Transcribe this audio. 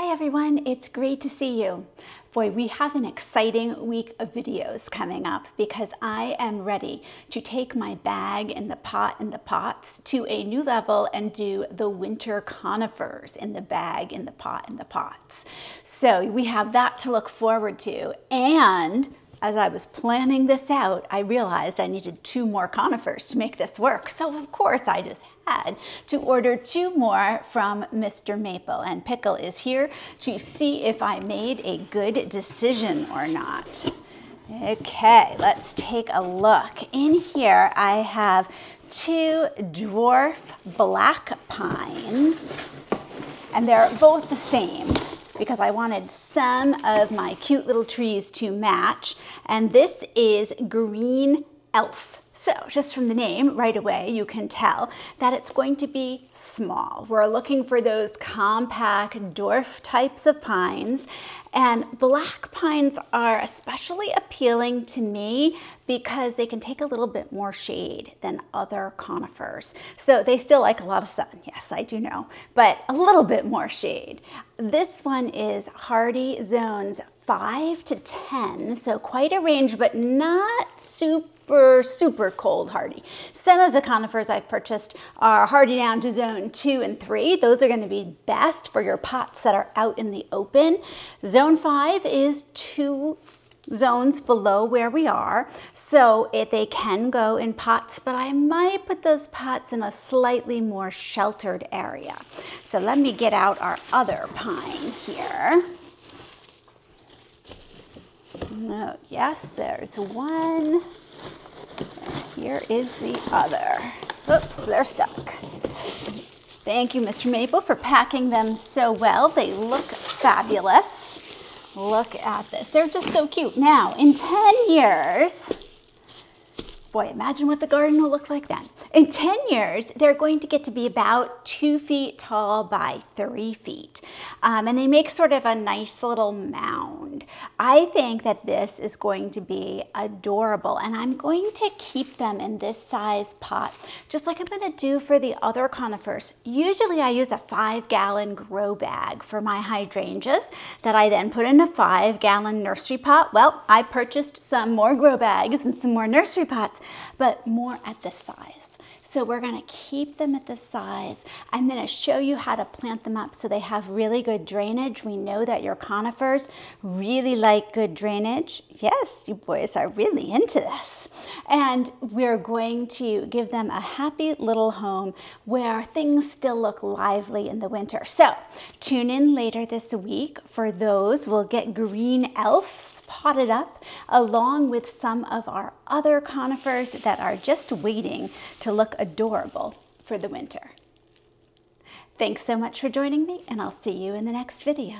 Hi everyone, it's great to see you. Boy, we have an exciting week of videos coming up because I am ready to take my bag and the pot and the pots to a new level and do the winter conifers in the bag, in the pot, and the pots. So we have that to look forward to. And as I was planning this out, I realized I needed two more conifers to make this work. So of course I just had to order two more from Mr. Maple. And Pickle is here to see if I made a good decision or not. Okay, let's take a look. In here I have two dwarf black pines and they're both the same because I wanted some of my cute little trees to match. And this is green elf. So just from the name right away, you can tell that it's going to be small. We're looking for those compact dwarf types of pines and black pines are especially appealing to me because they can take a little bit more shade than other conifers. So they still like a lot of sun, yes, I do know, but a little bit more shade. This one is hardy zones 5 to 10, so quite a range, but not super, super super cold hardy. Some of the conifers I've purchased are hardy down to zone 2 and 3. Those are going to be best for your pots that are out in the open. Zone 5 is two zones below where we are. So if they can go in pots, but I might put those pots in a slightly more sheltered area. So let me get out our other pine here. No, yes, there's one. here is the other. Oops, they're stuck. Thank you, Mr. Maple, for packing them so well. They look fabulous. Look at this. They're just so cute. Now, in 10 years, boy, imagine what the garden will look like then. In 10 years, they're going to get to be about two feet tall by three feet. Um, and they make sort of a nice little mound. I think that this is going to be adorable and I'm going to keep them in this size pot, just like I'm gonna do for the other conifers. Usually I use a five gallon grow bag for my hydrangeas that I then put in a five gallon nursery pot. Well, I purchased some more grow bags and some more nursery pots, but more at this size. So we're gonna keep them at this size. I'm gonna show you how to plant them up so they have really good drainage. We know that your conifers really like good drainage. Yes, you boys are really into this. And we're going to give them a happy little home where things still look lively in the winter. So tune in later this week for those. We'll get green elves potted up along with some of our other conifers that are just waiting to look adorable for the winter. Thanks so much for joining me and I'll see you in the next video.